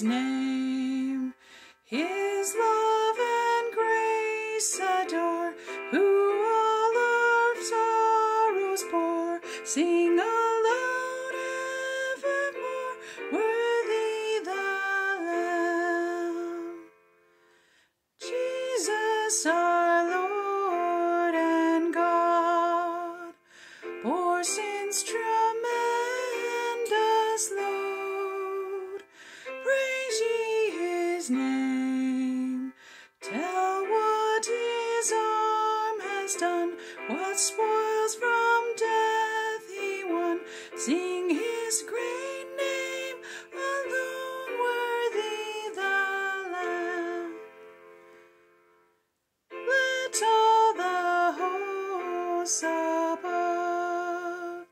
His name. His love and grace adore, who all our sorrows bore. Sing aloud evermore, worthy the Lamb. Jesus our Lord and God bore sin's tremendous has done, what spoils from death he won. Sing his great name, alone worthy the Lamb. Let all the hosts above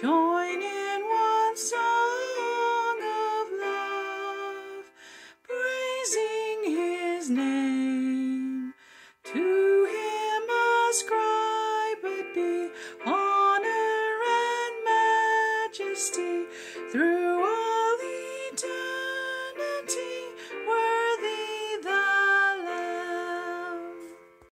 join in one song of love, praising his name. Ascribed be honor and majesty through all eternity.